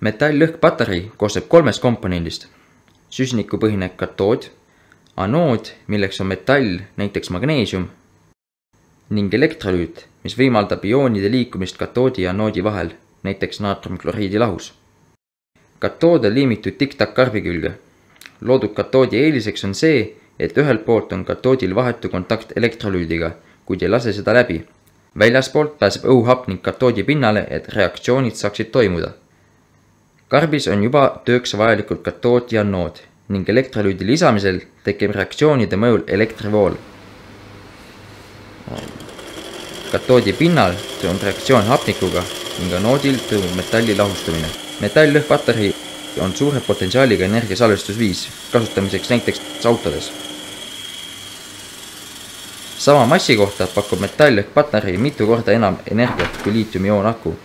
metall-lõhkpatarii koosneb kolmest komponendist. süsinikupõhine katood, anood, milleks on metall, näiteks magneesium, ning elektrolüüt, mis võimaldab ioonide liikumist katoodi ja anoodi vahel, näiteks naatriumkloriidi lahus. katood on liimitud tiktakkarbi külge. loodud katoodi eeliseks on see, et ühelt poolt on katoodil vahetu kontakt elektrolüüdiga, kuid ei lase seda läbi. väljaspoolt pääseb õhuhapnik katoodi pinnale, et reaktsioonid saaksid toimuda karbis on juba tööks vajalikud katood ja anood ning elektrolüüdi lisamisel tekib reaktsioonide mõjul elektrivool. katoodi pinnal toimub reaktsioon hapnikuga ning anoodil toimub metalli lahustumine. metall-lõhkpatarii on suure potentsiaaliga energiasalvestusviis, kasutamiseks näiteks autodes. sama massi kohta pakub metall-lõhkpatarii mitu korda enam energiat kui liitiumi-ioon aku